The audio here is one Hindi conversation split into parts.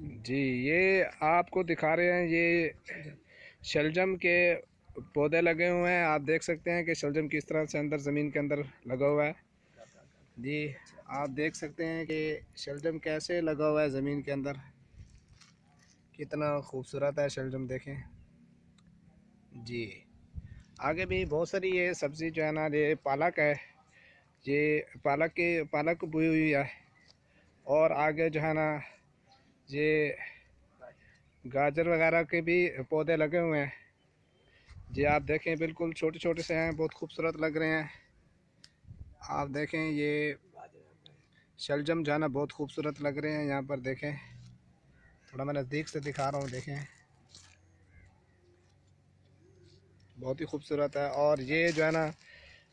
जी, ये आपको दिखा रहे हैं, ये शलजम के पौधे लगे हुए हैं। आप देख सकते हैं कि शलजम किस तरह से अंदर, ज़मीन के अंदर लगा हुआ है। जी, आप देख सकते हैं कि शलजम कैसे लगा हुआ है ज़मीन के अंदर। कितना खूबसूरत है शलजम, देखें। जी, आगे भी बहुत सारी ये सब्ज़ी जो है ना, ये पालक है। ये पालक के, पालक बुई हुई है। और आगे जो है ना ये गाजर वगैरह के भी पौधे लगे हुए हैं। जी आप देखें, बिल्कुल छोटे छोटे से हैं, बहुत खूबसूरत लग रहे हैं। आप देखें, ये शलजम जो है ना बहुत खूबसूरत लग रहे हैं, यहाँ पर देखें। थोड़ा मैं नज़दीक से दिखा रहा हूँ, देखें। बहुत ही खूबसूरत है, और ये जो है ना,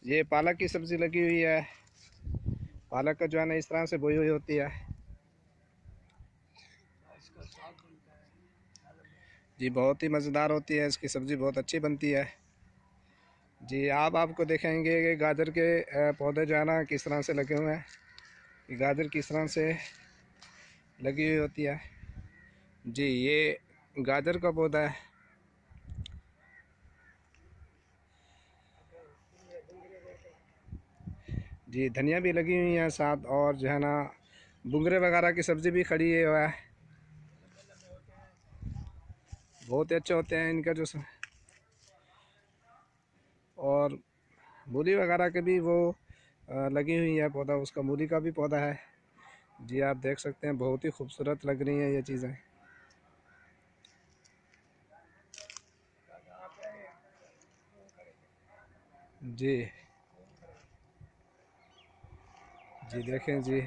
ये पालक की सब्ज़ी लगी हुई है। पालक का जो है ना, इस तरह से बोई हुई होती है। जी, बहुत ही मज़ेदार होती है, इसकी सब्ज़ी बहुत अच्छी बनती है। जी, आप आपको देखेंगे कि गाजर के पौधे जो है ना, किस तरह से लगे हुए हैं। कि गाजर किस तरह से लगी हुई होती है। जी, ये गाजर का पौधा है। जी, धनिया भी लगी हुई है साथ और जो है ना, बुंगरे वगैरह की सब्ज़ी भी खड़ी है। बहुत ही अच्छे होते हैं इनका जो और मूली वगैरह के भी वो लगी हुई है पौधा, उसका मूली का भी पौधा है। जी, आप देख सकते हैं, बहुत ही खूबसूरत लग रही हैं ये चीज़ें। जी। जी, देखें, जी।